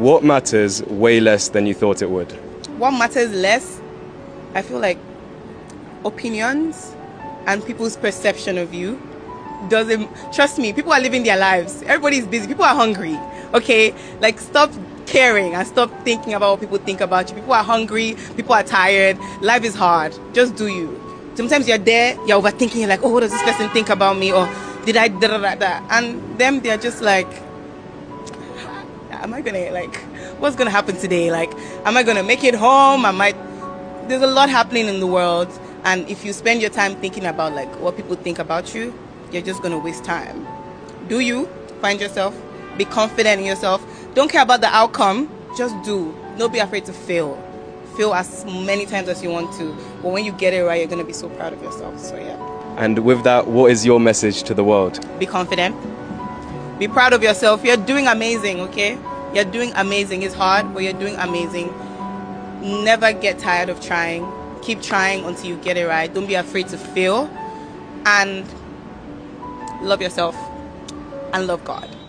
What matters way less than you thought it would? What matters less? I feel like opinions and people's perception of you doesn't trust me people are living their lives. Everybody's busy. People are hungry okay? Like stop caring and stop thinking about what people think about you. People are hungry. People are tired. Life is hard. Just do you. Sometimes you're there you're overthinking you're like oh what does this person think about me? or did i da da da da? And them they're just like am i gonna like what's gonna happen today like am i gonna make it home Am i there's a lot happening in the world and if you spend your time thinking about like what people think about you you're just going to waste time. Do you find yourself? Be confident in yourself. Don't care about the outcome. Just do. Don't be afraid to fail. Fail as many times as you want to. But when you get it right, you're going to be so proud of yourself. So, yeah. And with that, what is your message to the world? Be confident. Be proud of yourself. You're doing amazing, okay? You're doing amazing. It's hard, but you're doing amazing. Never get tired of trying. Keep trying until you get it right. Don't be afraid to fail. And love yourself and love God.